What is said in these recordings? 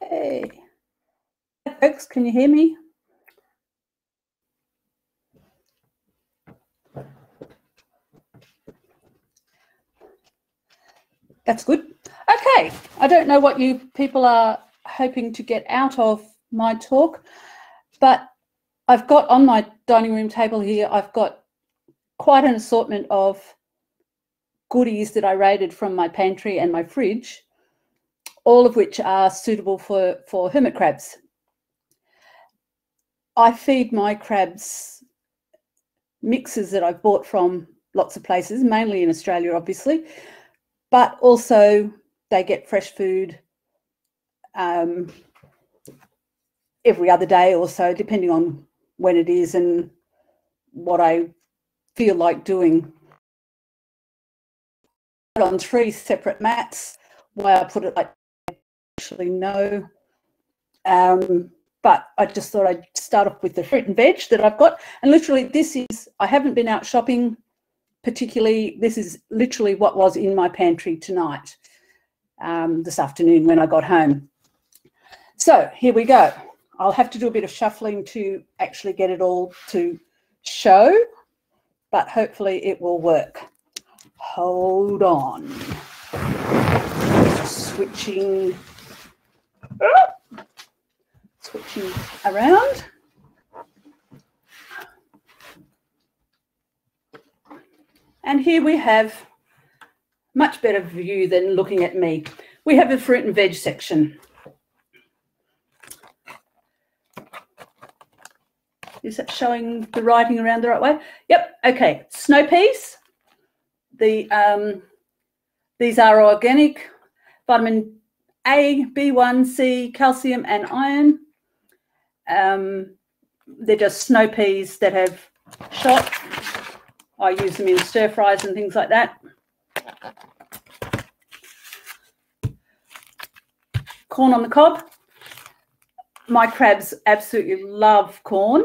Hey, folks, can you hear me? That's good. Okay, I don't know what you people are hoping to get out of my talk, but I've got on my dining room table here, I've got quite an assortment of goodies that I raided from my pantry and my fridge, all of which are suitable for, for hermit crabs. I feed my crabs mixes that I've bought from lots of places, mainly in Australia, obviously, but also they get fresh food um, every other day or so, depending on when it is and what I feel like doing. On three separate mats, why I put it like actually no. Um, but I just thought I'd start off with the fruit and veg that I've got. And literally, this is, I haven't been out shopping particularly, this is literally what was in my pantry tonight, um, this afternoon when I got home. So here we go. I'll have to do a bit of shuffling to actually get it all to show, but hopefully it will work. Hold on. Switching, switching around. And here we have much better view than looking at me. We have a fruit and veg section. Is that showing the writing around the right way? Yep. Okay. Snow peas. The um, these are organic, vitamin A, B1, C, calcium, and iron. Um, they're just snow peas that have shot I use them in stir fries and things like that. Corn on the cob. My crabs absolutely love corn.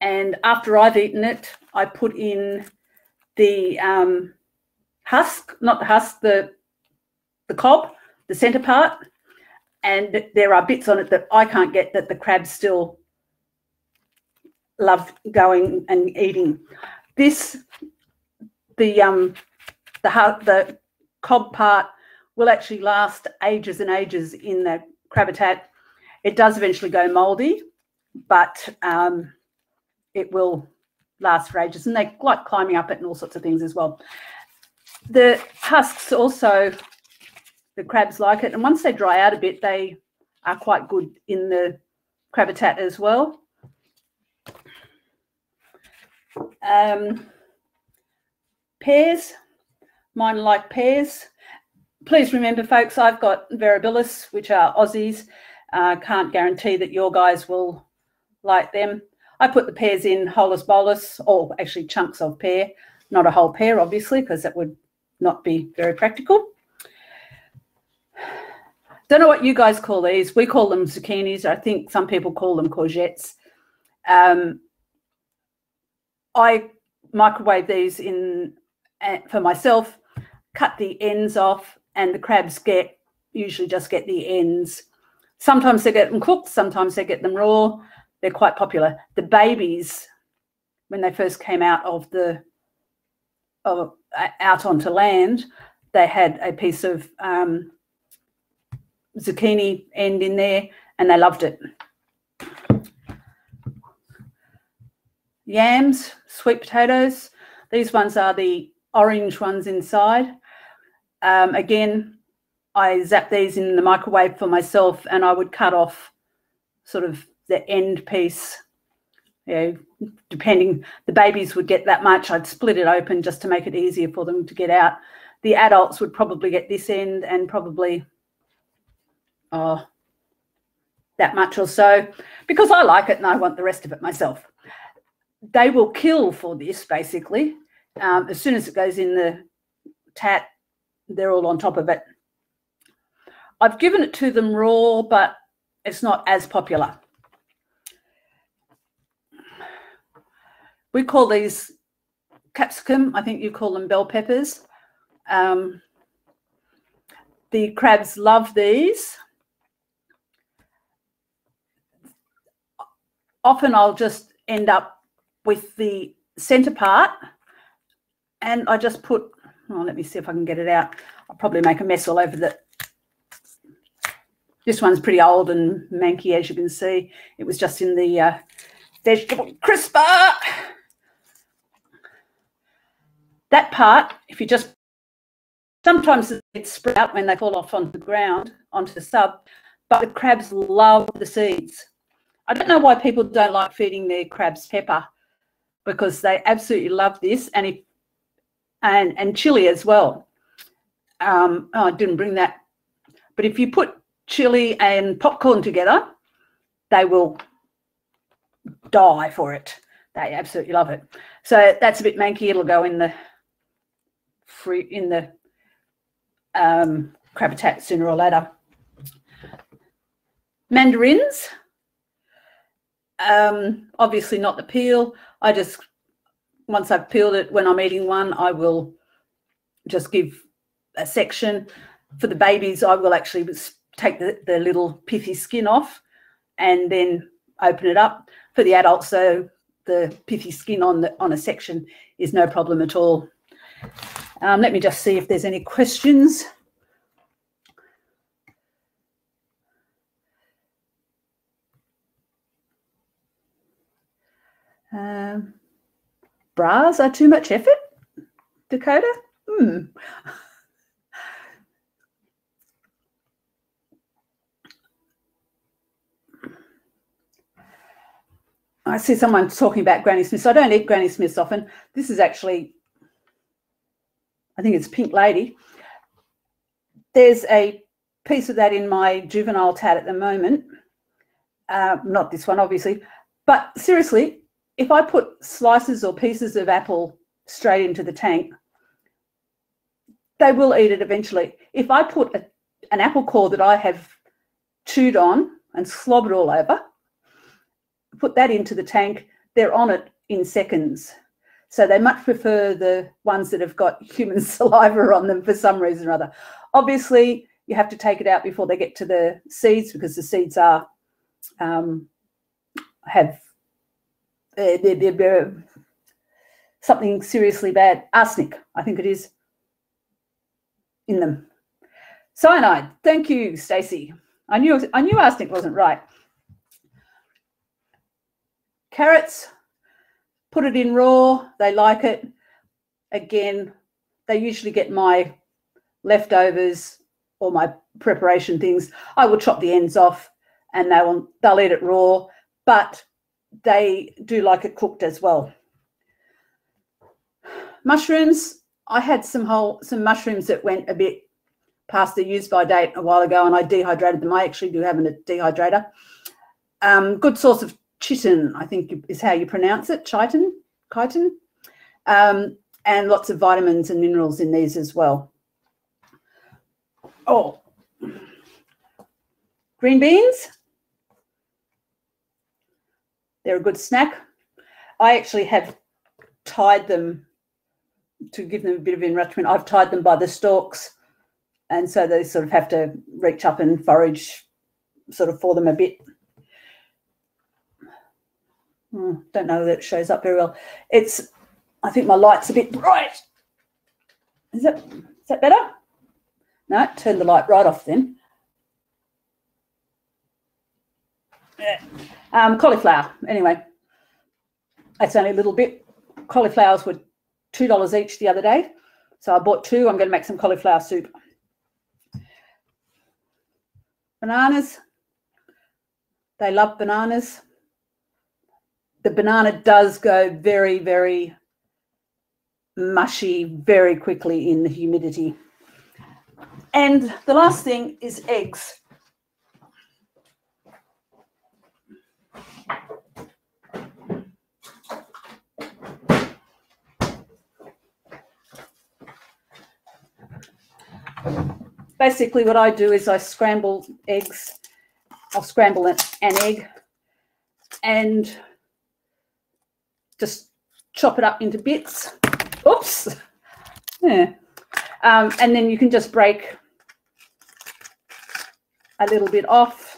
And after I've eaten it, I put in the um, husk, not the husk, the, the cob, the centre part. And there are bits on it that I can't get that the crabs still love going and eating. This, the um, the heart, the cob part will actually last ages and ages in the crabitat. It does eventually go mouldy, but um, it will last for ages. And they like climbing up it and all sorts of things as well. The husks also, the crabs like it. And once they dry out a bit, they are quite good in the crabitat as well. Um, pears, mine like pears. Please remember, folks, I've got variabilis, which are Aussies. Uh, can't guarantee that your guys will like them. I put the pears in holus bolus, or actually chunks of pear, not a whole pear, obviously, because that would not be very practical. Don't know what you guys call these. We call them zucchinis. I think some people call them courgettes. Um, I microwave these in uh, for myself, cut the ends off, and the crabs get usually just get the ends. Sometimes they get them cooked, sometimes they get them raw. They're quite popular. The babies, when they first came out of the of, uh, out onto land, they had a piece of um, zucchini end in there, and they loved it. Yams, sweet potatoes. These ones are the orange ones inside. Um, again, I zap these in the microwave for myself and I would cut off sort of the end piece. You know, depending, the babies would get that much. I'd split it open just to make it easier for them to get out. The adults would probably get this end and probably oh, that much or so because I like it and I want the rest of it myself they will kill for this basically. Um, as soon as it goes in the tat, they're all on top of it. I've given it to them raw, but it's not as popular. We call these capsicum. I think you call them bell peppers. Um, the crabs love these. Often I'll just end up with the center part and I just put, oh, let me see if I can get it out. I'll probably make a mess all over the, this one's pretty old and manky, as you can see. It was just in the uh, vegetable crisper. That part, if you just, sometimes it sprout when they fall off onto the ground, onto the sub, but the crabs love the seeds. I don't know why people don't like feeding their crabs pepper because they absolutely love this and if and and chili as well. Um, oh, I didn't bring that, but if you put chili and popcorn together, they will die for it. They absolutely love it. So that's a bit manky. It'll go in the free in the um, crabitat sooner or later. Mandarins, um, obviously not the peel. I just once I've peeled it, when I'm eating one, I will just give a section. For the babies, I will actually take the, the little pithy skin off and then open it up. For the adults, though, the pithy skin on the on a section is no problem at all. Um, let me just see if there's any questions. Um, bras are too much effort, Dakota? Hmm. I see someone talking about Granny Smiths. I don't eat Granny Smiths often. This is actually, I think it's Pink Lady. There's a piece of that in my juvenile tat at the moment. Uh, not this one, obviously. But seriously, if I put slices or pieces of apple straight into the tank, they will eat it eventually. If I put a, an apple core that I have chewed on and slobbered all over, put that into the tank, they're on it in seconds. So they much prefer the ones that have got human saliva on them for some reason or other. Obviously, you have to take it out before they get to the seeds because the seeds are um, have uh, something seriously bad, arsenic, I think it is, in them. Cyanide. Thank you, Stacey. I knew I knew arsenic wasn't right. Carrots, put it in raw. They like it. Again, they usually get my leftovers or my preparation things. I will chop the ends off and they will they'll eat it raw, but they do like it cooked as well. Mushrooms, I had some whole some mushrooms that went a bit past the use by date a while ago and I dehydrated them. I actually do have a dehydrator. Um, good source of chitin, I think is how you pronounce it, chitin, chitin, um, and lots of vitamins and minerals in these as well. Oh, green beans. They're a good snack. I actually have tied them to give them a bit of enrichment. I've tied them by the stalks, and so they sort of have to reach up and forage sort of for them a bit. Hmm, don't know that it shows up very well. It's, I think my light's a bit bright. Is that, is that better? No, turn the light right off then. Yeah. Um, cauliflower, anyway. That's only a little bit. Cauliflowers were $2 each the other day. So I bought two. I'm going to make some cauliflower soup. Bananas. They love bananas the banana does go very, very mushy very quickly in the humidity. And the last thing is eggs. Basically what I do is I scramble eggs. I'll scramble an, an egg and just chop it up into bits. Oops. Yeah. Um, and then you can just break a little bit off.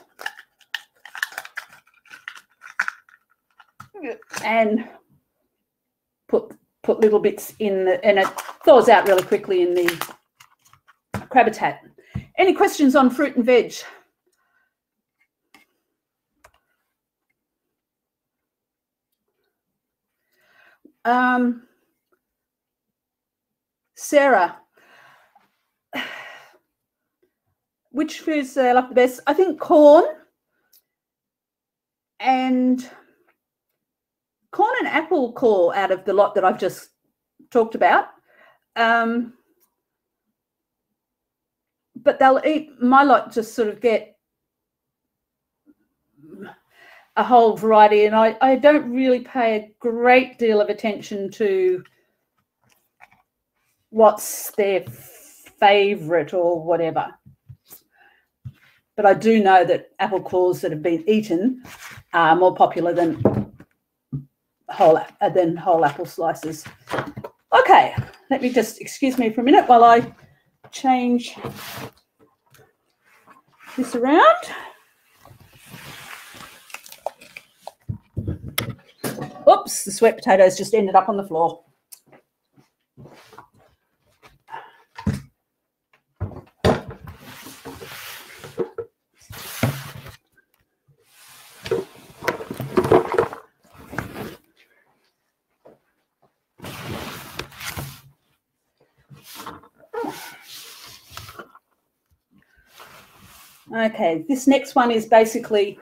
and put put little bits in the, and it thaws out really quickly in the crabitat. Any questions on fruit and veg? Um, Sarah, which foods I like the best? I think corn and corn and apple core out of the lot that I've just talked about. Um, but they'll eat my lot just sort of get a whole variety and I, I don't really pay a great deal of attention to what's their favorite or whatever but I do know that apple cores that have been eaten are more popular than whole uh, than whole apple slices. Okay, let me just excuse me for a minute while I change this around. Oops, the sweet potatoes just ended up on the floor. Okay, this next one is basically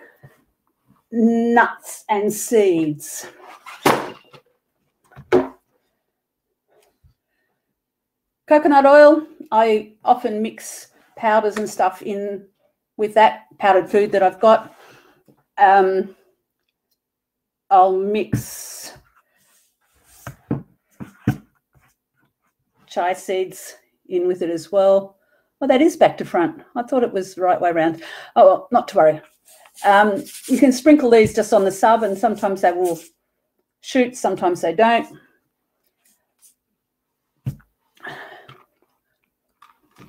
nuts and seeds. Coconut oil, I often mix powders and stuff in with that powdered food that I've got. Um, I'll mix chia seeds in with it as well. Well, that is back to front. I thought it was the right way around. Oh, well, not to worry. Um, you can sprinkle these just on the sub and sometimes they will shoot, sometimes they don't.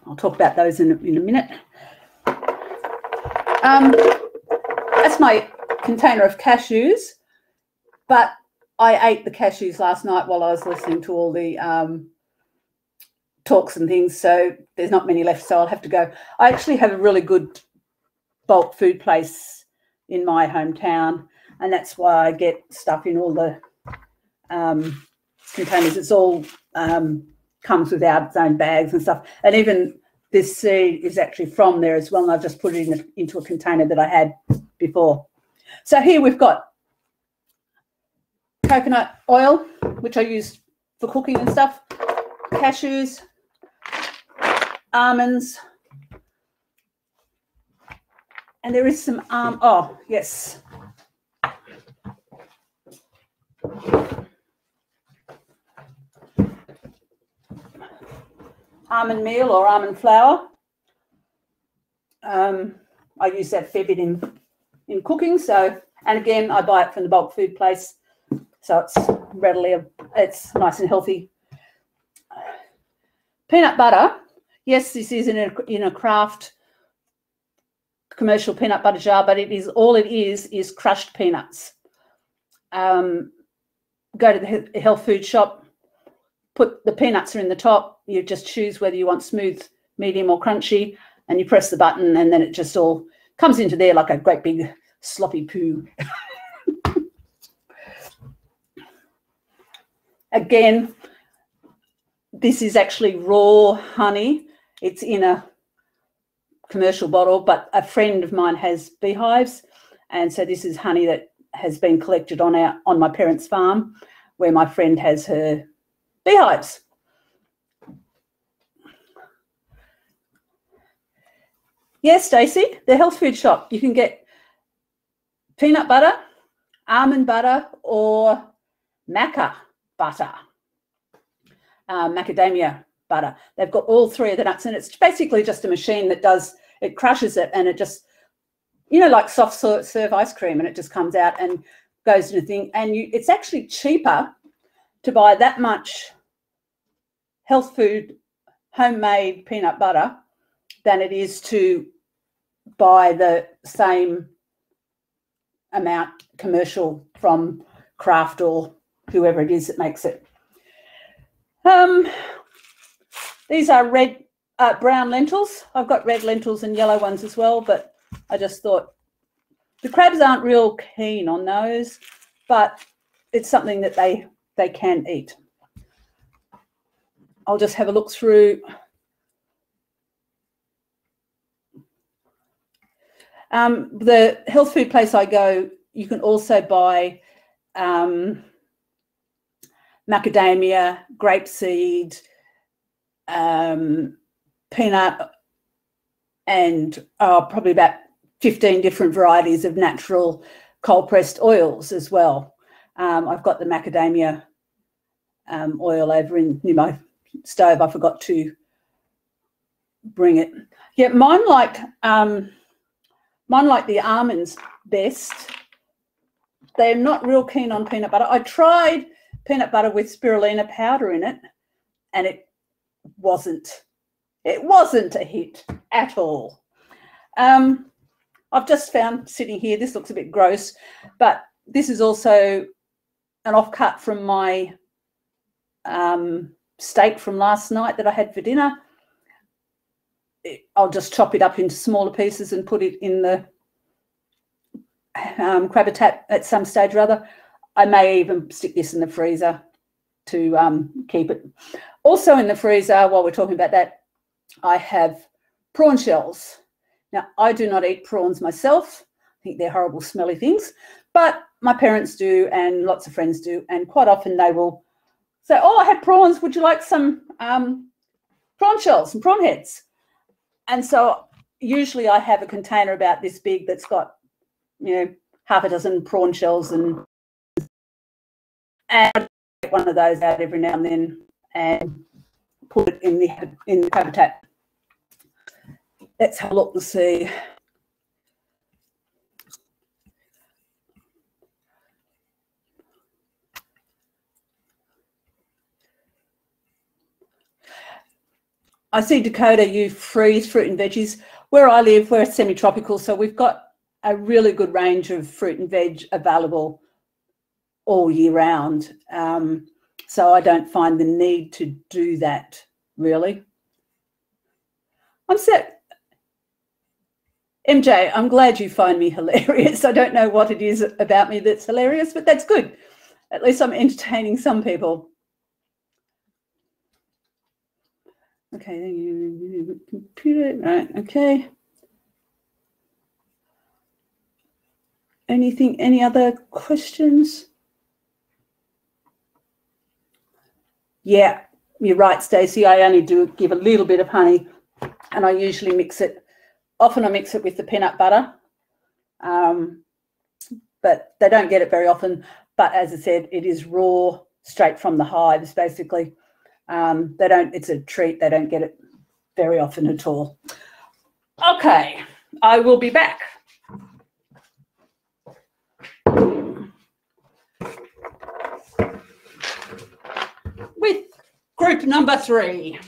I'll talk about those in a, in a minute. Um, that's my container of cashews, but I ate the cashews last night while I was listening to all the um, talks and things. So there's not many left. So I'll have to go. I actually have a really good bulk food place in my hometown. And that's why I get stuff in all the um, containers. It's all um, comes without its own bags and stuff. And even this seed is actually from there as well. And I've just put it in a, into a container that I had before. So here we've got coconut oil, which I use for cooking and stuff, cashews, almonds. And there is some, um, oh, yes. Almond meal or almond flour. Um, I use that fair bit in, in cooking. So, and again, I buy it from the bulk food place. So it's readily, it's nice and healthy. Peanut butter yes, this is in a, in a Kraft commercial peanut butter jar, but it is all it is is crushed peanuts. Um, go to the health food shop, put the peanuts are in the top. You just choose whether you want smooth, medium, or crunchy, and you press the button, and then it just all comes into there like a great big sloppy poo. Again, this is actually raw honey it's in a commercial bottle, but a friend of mine has beehives. And so this is honey that has been collected on our on my parents' farm where my friend has her beehives. Yes, Stacey, the health food shop. You can get peanut butter, almond butter, or maca butter, uh, macadamia butter. They've got all three of the nuts, and it's basically just a machine that does it crushes it, and it just you know like soft serve ice cream, and it just comes out and goes in a thing. And you, it's actually cheaper to buy that much health food homemade peanut butter than it is to buy the same amount commercial from Kraft or whoever it is that makes it. Um, these are red, uh, brown lentils. I've got red lentils and yellow ones as well, but I just thought the crabs aren't real keen on those, but it's something that they they can eat. I'll just have a look through. Um, the health food place I go, you can also buy um, macadamia, grapeseed, um, peanut, and uh, probably about 15 different varieties of natural cold pressed oils as well. Um, I've got the macadamia um, oil over in near my stove. I forgot to bring it. Yeah, mine like um, mine like the almonds best. They're not real keen on peanut butter. I tried peanut butter with spirulina powder in it, and it wasn't. It wasn't a hit at all. Um, I've just found sitting here. This looks a bit gross, but this is also an offcut from my um, steak from last night that I had for dinner. I'll just chop it up into smaller pieces and put it in the um, crabitat at some stage or other. I may even stick this in the freezer to um, keep it. Also in the freezer, while we're talking about that, I have prawn shells. Now, I do not eat prawns myself. I think they're horrible, smelly things, but my parents do and lots of friends do. And quite often they will say, oh, I had prawns. Would you like some um, prawn shells and prawn heads? And so usually I have a container about this big that's got, you know, half a dozen prawn shells and and One of those out every now and then and put it in the in the habitat. Let's have a look and see. I see Dakota, you freeze fruit and veggies. Where I live, we're semi-tropical, so we've got a really good range of fruit and veg available all year round. Um, so I don't find the need to do that really. I'm set. MJ, I'm glad you find me hilarious. I don't know what it is about me that's hilarious, but that's good. At least I'm entertaining some people. Okay, computer, right, okay. Anything, any other questions? Yeah, you're right, Stacey. I only do give a little bit of honey and I usually mix it. Often I mix it with the peanut butter, um, but they don't get it very often. But as I said, it is raw, straight from the hives, basically. Um, they don't, it's a treat. They don't get it very often at all. Okay, I will be back. With group number three.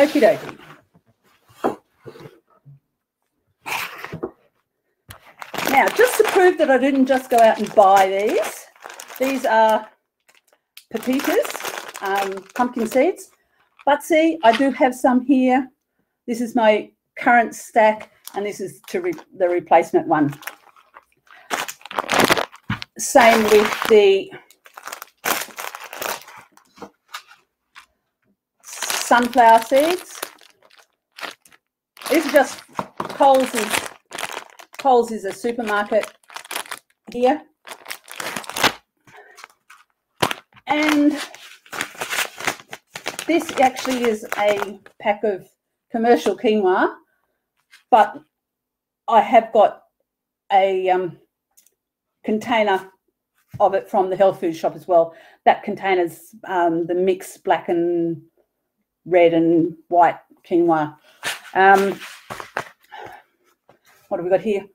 Okie dokie. Now, just to prove that I didn't just go out and buy these, these are pepitas, um, pumpkin seeds. But see, I do have some here. This is my current stack, and this is to re the replacement one. Same with the sunflower seeds. These are just Coles is Coles is a supermarket here. And this actually is a pack of commercial quinoa, but I have got a um, container of it from the health food shop as well. That contains um, the mixed black and red and white quinoa. Um, what have we got here?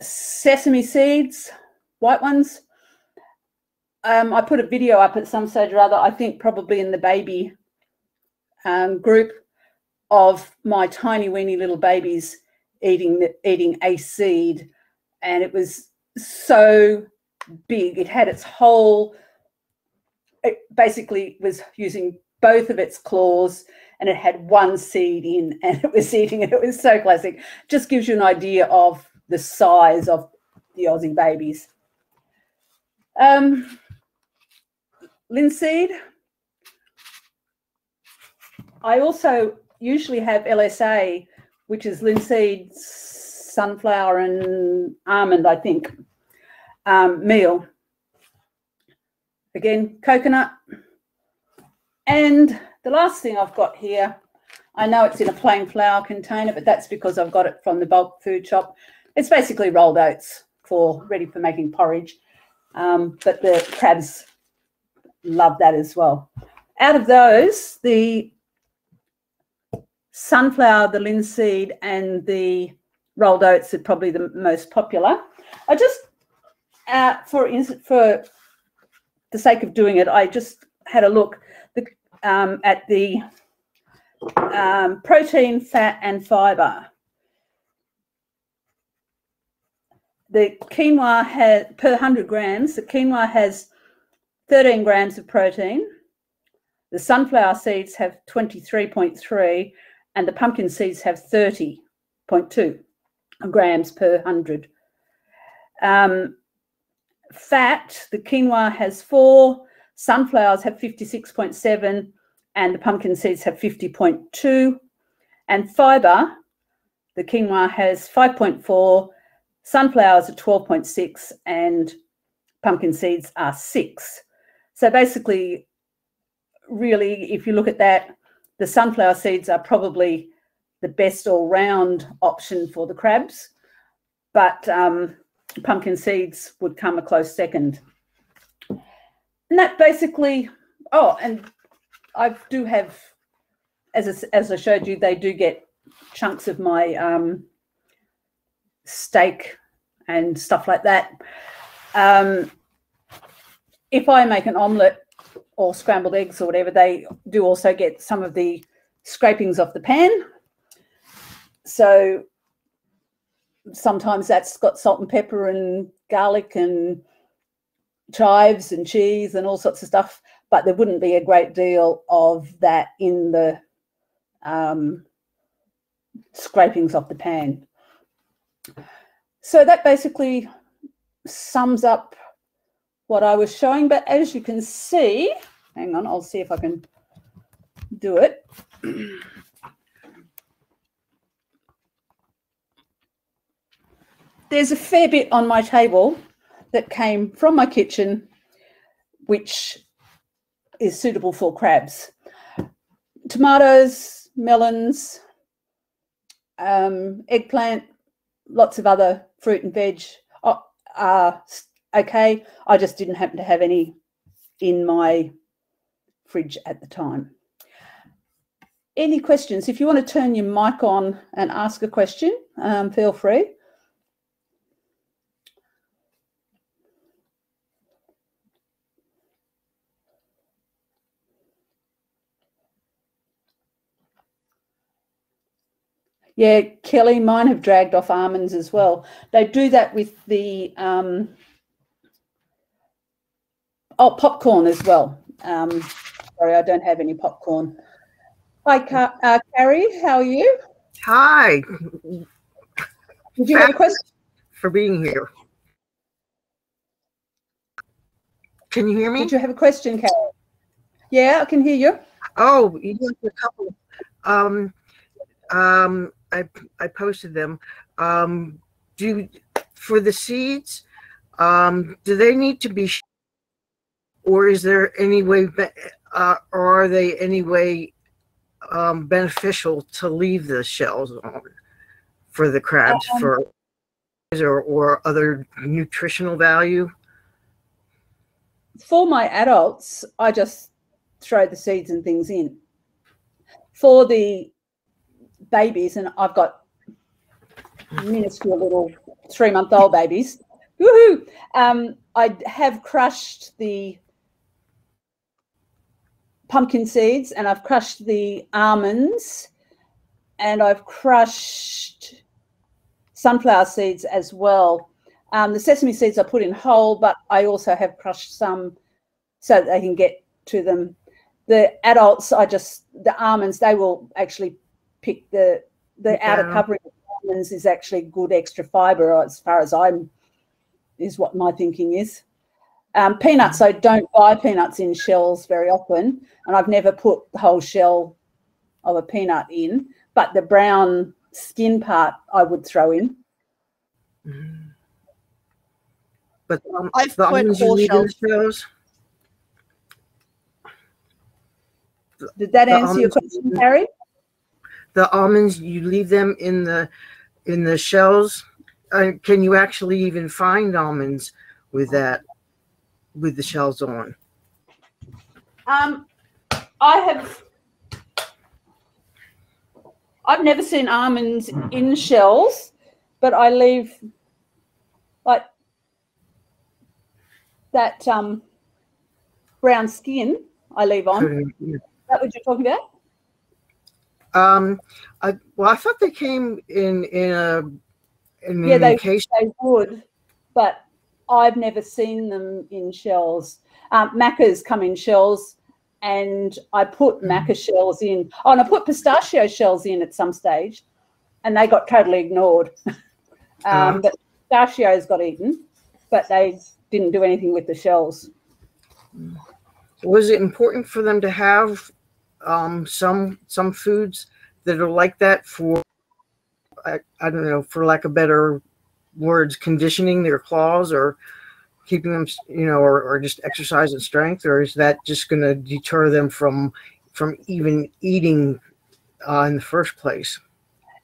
Sesame seeds, white ones. Um, I put a video up at some stage or other, I think probably in the baby um, group of my tiny weeny little babies eating eating a seed, and it was so big. It had its whole. It basically was using both of its claws, and it had one seed in, and it was eating it. It was so classic. Just gives you an idea of the size of the Aussie babies. Um, linseed. I also usually have LSA, which is linseed, sunflower, and almond, I think, um, meal. Again, coconut. And the last thing I've got here, I know it's in a plain flour container, but that's because I've got it from the bulk food shop. It's basically rolled oats for ready for making porridge. Um, but the crabs love that as well. Out of those, the sunflower, the linseed, and the rolled oats are probably the most popular. I just, uh, for for the sake of doing it, I just had a look um, at the um, protein, fat, and fibre. The quinoa has per 100 grams. The quinoa has 13 grams of protein. The sunflower seeds have 23.3 and the pumpkin seeds have 30.2 grams per 100. Um, fat, the quinoa has four, sunflowers have 56.7, and the pumpkin seeds have 50.2. And fiber, the quinoa has 5.4, sunflowers are 12.6, and pumpkin seeds are 6. So basically, really, if you look at that, the sunflower seeds are probably the best all-round option for the crabs, but um, pumpkin seeds would come a close second. And that basically, oh, and I do have, as as I showed you, they do get chunks of my um, steak and stuff like that. Um, if I make an omelette, or scrambled eggs or whatever, they do also get some of the scrapings off the pan. So sometimes that's got salt and pepper and garlic and chives and cheese and all sorts of stuff, but there wouldn't be a great deal of that in the um, scrapings off the pan. So that basically sums up what I was showing. But as you can see, hang on, I'll see if I can do it. There's a fair bit on my table that came from my kitchen, which is suitable for crabs. Tomatoes, melons, um, eggplant, lots of other fruit and veg are, okay. I just didn't happen to have any in my fridge at the time. Any questions? If you want to turn your mic on and ask a question, um, feel free. Yeah, Kelly, mine have dragged off almonds as well. They do that with the um, oh popcorn as well. Um, sorry, I don't have any popcorn. Hi, Car uh, Carrie. How are you? Hi. Did you have a question? For being here. Can you hear me? Did you have a question, Carrie? Yeah, I can hear you. Oh, you have a couple. Um, um, I I posted them. Um, do for the seeds. Um, do they need to be, or is there any way, uh, or are they any way um, beneficial to leave the shells on for the crabs um, for or, or other nutritional value? for my adults, I just throw the seeds and things in. For the babies, and I've got minuscule little three month old babies. Woohoo! Um, I have crushed the pumpkin seeds and I've crushed the almonds and I've crushed sunflower seeds as well. Um, the sesame seeds I put in whole, but I also have crushed some so that they can get to them. The adults, I just the almonds, they will actually pick the the yeah. outer covering of almonds is actually good extra fiber as far as I'm is what my thinking is. Um, peanuts, I don't buy peanuts in shells very often, and I've never put the whole shell of a peanut in, but the brown skin part I would throw in. Mm. But um, I've put whole shells. shells. Did that answer your question, Harry? The almonds, you leave them in the in the shells. Uh, can you actually even find almonds with that? with the shells on? Um, I have. I've never seen almonds in shells, but I leave like that um, brown skin. I leave on. Is that what you're talking about? Um, I, well, I thought they came in in a in yeah, they, they would, but I've never seen them in shells. Um, macas come in shells, and I put mm. maca shells in. Oh, and I put pistachio shells in at some stage, and they got totally ignored. um, uh. But pistachios got eaten, but they didn't do anything with the shells. Was it important for them to have um, some some foods that are like that for I, I don't know for lack of better words conditioning their claws or keeping them you know or, or just exercise and strength or is that just going to deter them from from even eating uh, in the first place?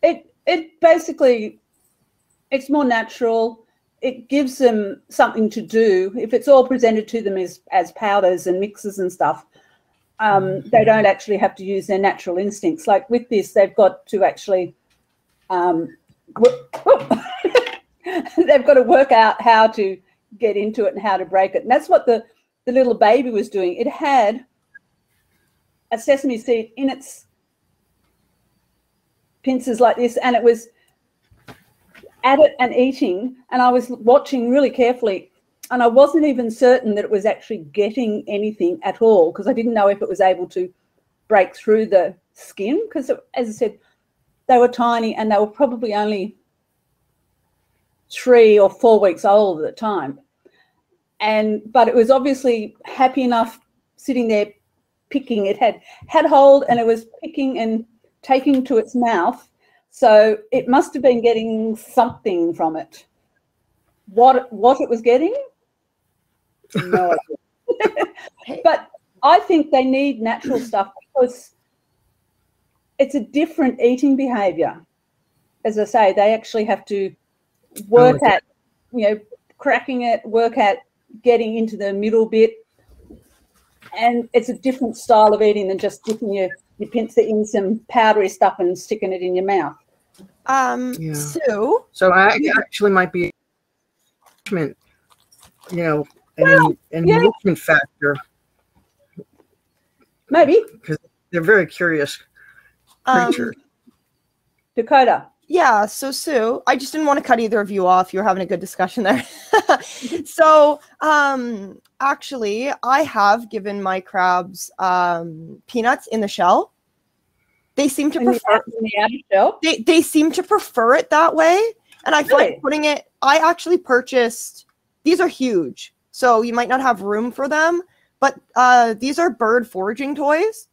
It it basically it's more natural. It gives them something to do. If it's all presented to them as as powders and mixes and stuff um, they don't actually have to use their natural instincts like with this they've got to actually um, they've got to work out how to get into it and how to break it. And that's what the, the little baby was doing. It had a sesame seed in its pincers like this, and it was at it and eating. And I was watching really carefully, and I wasn't even certain that it was actually getting anything at all because I didn't know if it was able to break through the skin. Because, as I said, they were tiny and they were probably only three or four weeks old at the time. And but it was obviously happy enough sitting there picking. It had had hold and it was picking and taking to its mouth. So it must have been getting something from it. What what it was getting? No but I think they need natural stuff because it's a different eating behavior. As I say, they actually have to work oh, at you know cracking it work at getting into the middle bit. And it's a different style of eating than just dipping your, your pincer in some powdery stuff and sticking it in your mouth. Um yeah. so so i actually might be you know an, well, an yeah. enrichment factor maybe because they're very curious creatures um, dakota yeah, so Sue, I just didn't want to cut either of you off. You were having a good discussion there. so, um, actually, I have given my crabs um, peanuts in the shell. They seem to prefer the they, they seem to prefer it that way. And I really? find putting it, I actually purchased these are huge. So you might not have room for them, but uh, these are bird foraging toys.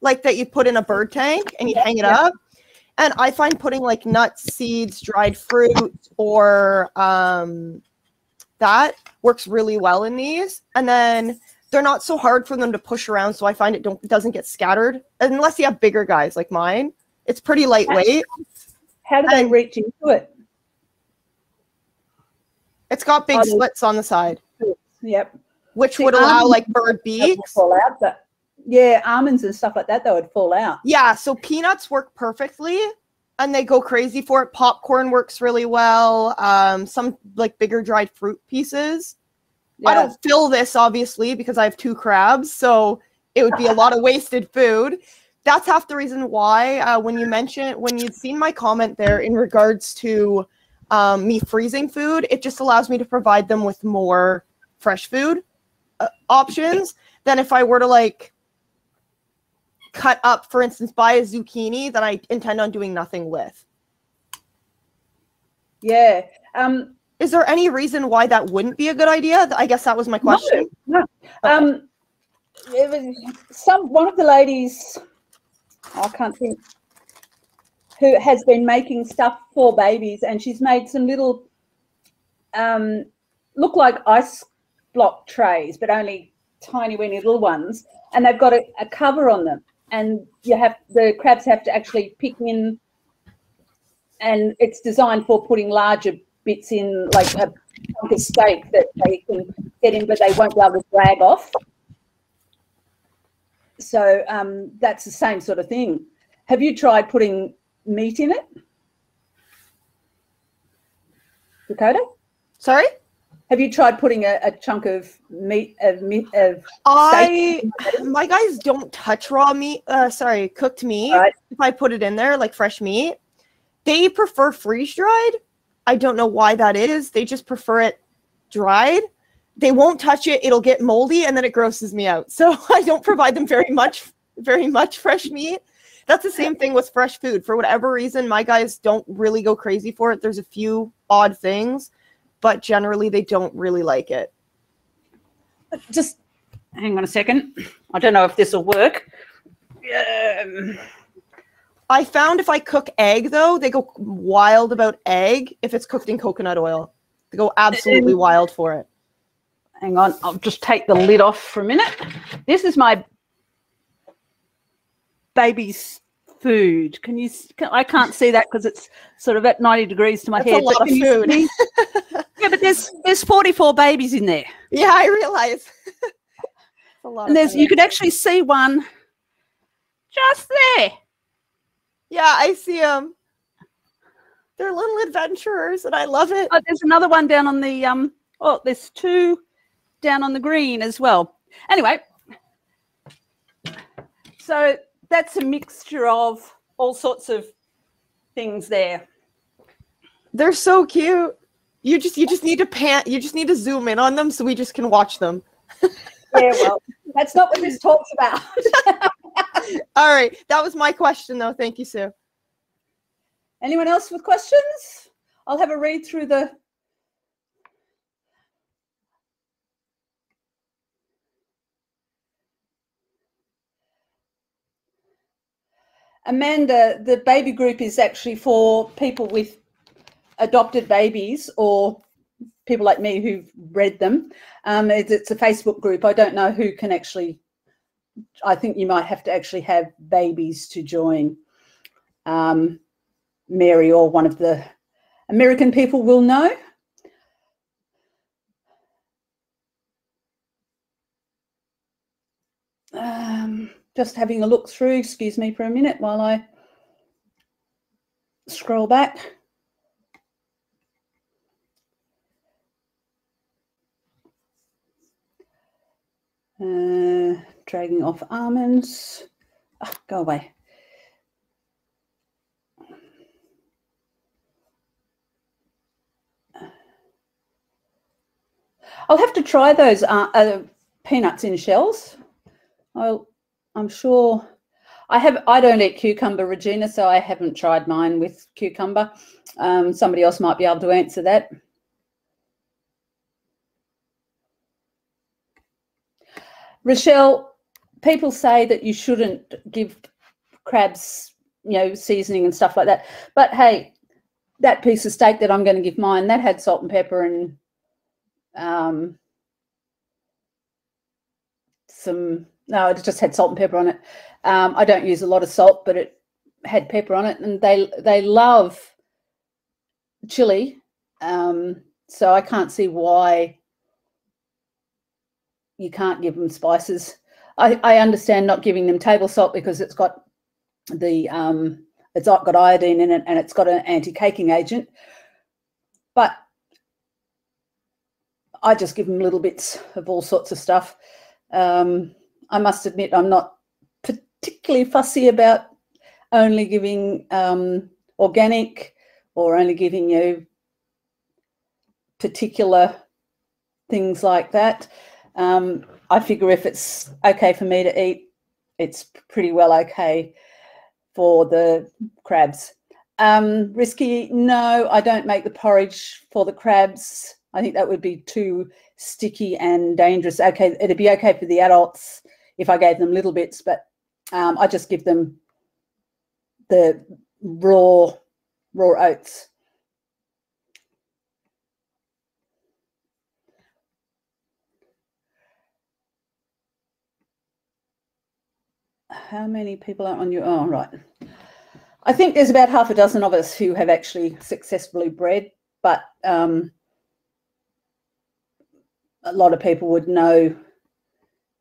Like that you put in a bird tank and you hang it yeah. up and I find putting like nuts, seeds, dried fruit, or um, that works really well in these. And then they're not so hard for them to push around, so I find it don't doesn't get scattered unless you have bigger guys like mine. It's pretty lightweight. How do they and reach into it? It's got big slits on the side. Yep. which See, would allow like bird beaks. fall out, but yeah, almonds and stuff like that, they would fall out. Yeah, so peanuts work perfectly and they go crazy for it. Popcorn works really well. Um, some like bigger dried fruit pieces. I don't fill this obviously because I have two crabs, so it would be a lot of wasted food. That's half the reason why uh, when you mentioned when you'd seen my comment there in regards to um, me freezing food, it just allows me to provide them with more fresh food uh, options than if I were to like cut up, for instance, buy a zucchini that I intend on doing nothing with. Yeah. Um, Is there any reason why that wouldn't be a good idea? I guess that was my question. No, Um, it was some one of the ladies, I can't think, who has been making stuff for babies, and she's made some little, um, look like ice block trays, but only tiny, weeny little ones, and they've got a, a cover on them, and you have the crabs have to actually pick in, and it's designed for putting larger bits in, like a chunk of steak that they can get in, but they won't be able to drag off. So um, that's the same sort of thing. Have you tried putting meat in it, Dakota? Sorry? Have you tried putting a, a chunk of meat of meat of I my guys don't touch raw meat. Uh, sorry, cooked meat. Right. If I put it in there, like fresh meat, they prefer freeze dried. I don't know why that is. They just prefer it dried. They won't touch it. It'll get moldy, and then it grosses me out. So I don't provide them very much, very much fresh meat. That's the same thing with fresh food. For whatever reason, my guys don't really go crazy for it. There's a few odd things, but generally they don't really like it. just hang on a second. I don't know if this will work. Um, I found if I cook egg though, they go wild about egg if it's cooked in coconut oil. They go absolutely wild for it. hang on, I'll just take the lid off for a minute. This is my baby's food. Can you? can- I can't see that because it's sort of at ninety degrees to my That's a head. lot but of food. yeah, but there's there's forty four babies in there, Yeah, I realize. A lot and there's you could actually see one just there. Yeah, I see them. They're little adventurers, and I love it. Oh, there's another one down on the um. Oh, there's two down on the green as well. Anyway, so that's a mixture of all sorts of things there. They're so cute. You just you just need to pan. You just need to zoom in on them so we just can watch them. Yeah, well, that's not what this talk's about. All right, that was my question though. Thank you, Sue. Anyone else with questions? I'll have a read through the. Amanda, the baby group is actually for people with adopted babies or people like me who've read them. Um, it's, it's a Facebook group. I don't know who can actually. I think you might have to actually have babies to join. Um, Mary or one of the American people will know. Um, just having a look through, excuse me for a minute while I scroll back. Uh, dragging off almonds. Ah, go away. I'll have to try those uh, uh, peanuts in shells. I'll, I'm sure. I have. I don't eat cucumber, Regina, so I haven't tried mine with cucumber. Um, somebody else might be able to answer that. Rochelle, people say that you shouldn't give crabs, you know, seasoning and stuff like that. But hey, that piece of steak that I'm going to give mine, that had salt and pepper and um, some no, it just had salt and pepper on it. Um, I don't use a lot of salt, but it had pepper on it, and they they love chili. Um, so I can't see why you can't give them spices. I, I understand not giving them table salt because it's got the um, it's got iodine in it and it's got an anti-caking agent. But I just give them little bits of all sorts of stuff. Um, I must admit, I'm not particularly fussy about only giving um, organic or only giving you particular things like that. Um, I figure if it's okay for me to eat, it's pretty well okay for the crabs. Um, risky? No, I don't make the porridge for the crabs. I think that would be too sticky and dangerous. Okay, it'd be okay for the adults if I gave them little bits, but um, I just give them the raw raw oats. How many people are on your? Oh, right. I think there's about half a dozen of us who have actually successfully bred, but um, a lot of people would know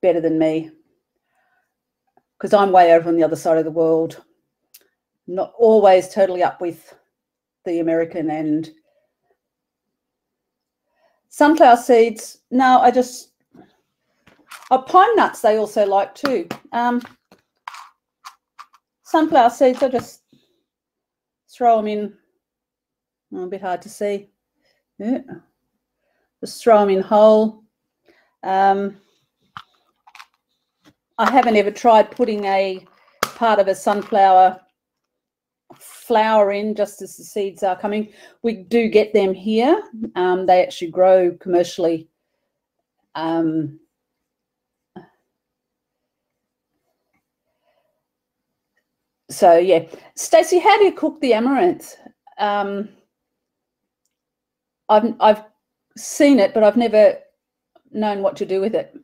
better than me because I'm way over on the other side of the world, not always totally up with the American and sunflower seeds. No, I just oh, pine nuts they also like too. Um, sunflower seeds, I just throw them in. Oh, a bit hard to see. Yeah. Just throw them in whole. Um, I haven't ever tried putting a part of a sunflower flower in just as the seeds are coming. We do get them here. Um, they actually grow commercially. Um, so yeah, Stacey, how do you cook the amaranth? Um, I've I've seen it, but I've never known what to do with it.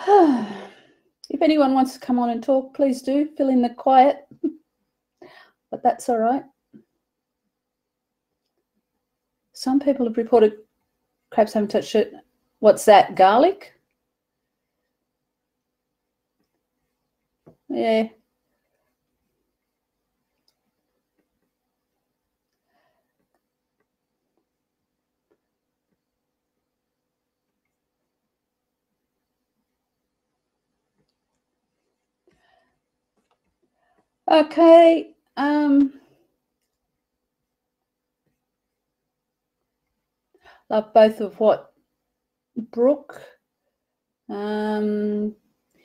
if anyone wants to come on and talk, please do fill in the quiet, but that's all right. Some people have reported crabs haven't touched it. What's that? Garlic? Yeah. Okay. Um, love both of what Brooke. Um,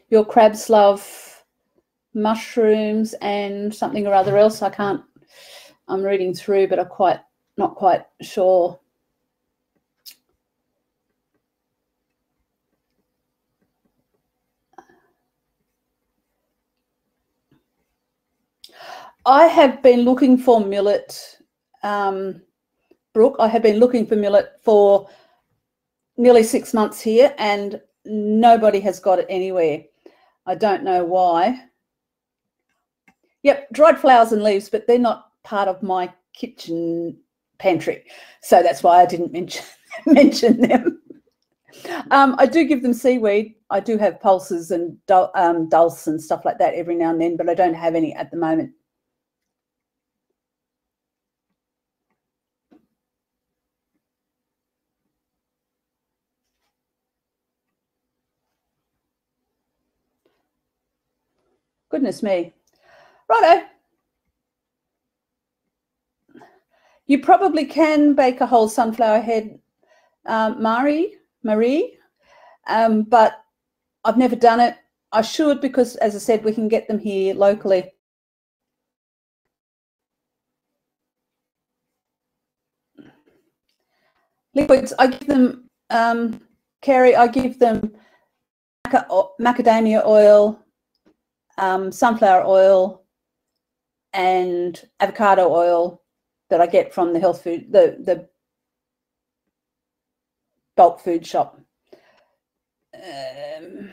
your crabs love mushrooms and something or other else. I can't. I'm reading through, but I'm quite not quite sure. I have been looking for millet, um, Brooke. I have been looking for millet for nearly six months here, and nobody has got it anywhere. I don't know why. Yep, dried flowers and leaves, but they're not part of my kitchen pantry, so that's why I didn't mention mention them. Um, I do give them seaweed. I do have pulses and um, dulse and stuff like that every now and then, but I don't have any at the moment. Goodness me. Righto. You probably can bake a whole sunflower head, um, Marie, Marie, um, but I've never done it. I should because, as I said, we can get them here locally. Liquids, I give them, um, Kerry, I give them macadamia oil, um, sunflower oil and avocado oil that I get from the health food, the, the bulk food shop. Um,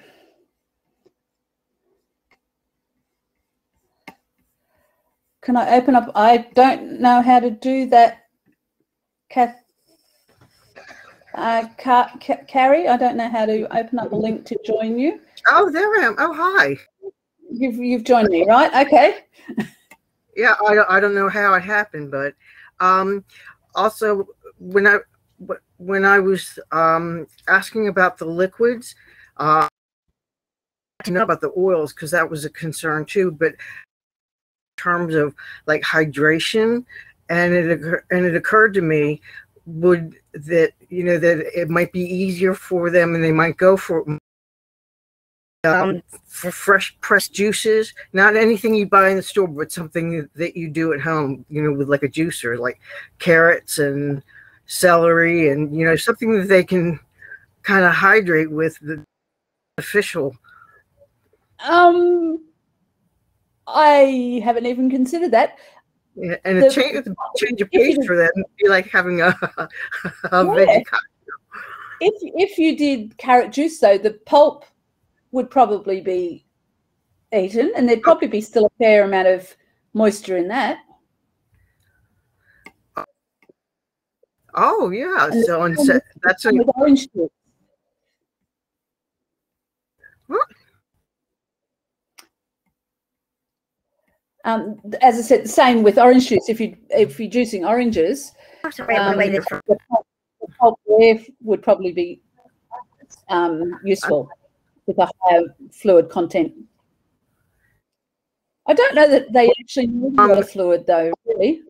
can I open up? I don't know how to do that, Kath. Uh, Car- Carrie, I don't know how to open up a link to join you. Oh, there I am. Oh, hi. You've you've joined me, right? Okay. Yeah, I, don't- I don't know how it happened, but um, also when I when I was um, asking about the liquids, uh, to know about the oils because that was a concern too. But in terms of like hydration, and it and it occurred to me would that you know that it might be easier for them and they might go for um, for fresh pressed juices, not anything you buy in the store, but something that you do at home, you know, with like a juicer, like carrots and celery, and you know, something that they can kind of hydrate with the official. Um, I haven't even considered that. Yeah, And The- a change, change of pace for them would be like having a, a veggie cocktail. If if you did carrot juice, though, the pulp would probably be eaten, and there'd probably be still a fair amount of moisture in that. Oh yeah, And so and and so, that's a, orange juice. What? Um, as I said, the same with orange juice. If you if you're juicing oranges, um, the, the pulp, the pulp there would probably be um, useful with a higher fluid content. I don't know that they actually need um, a lot of fluid, though. Really,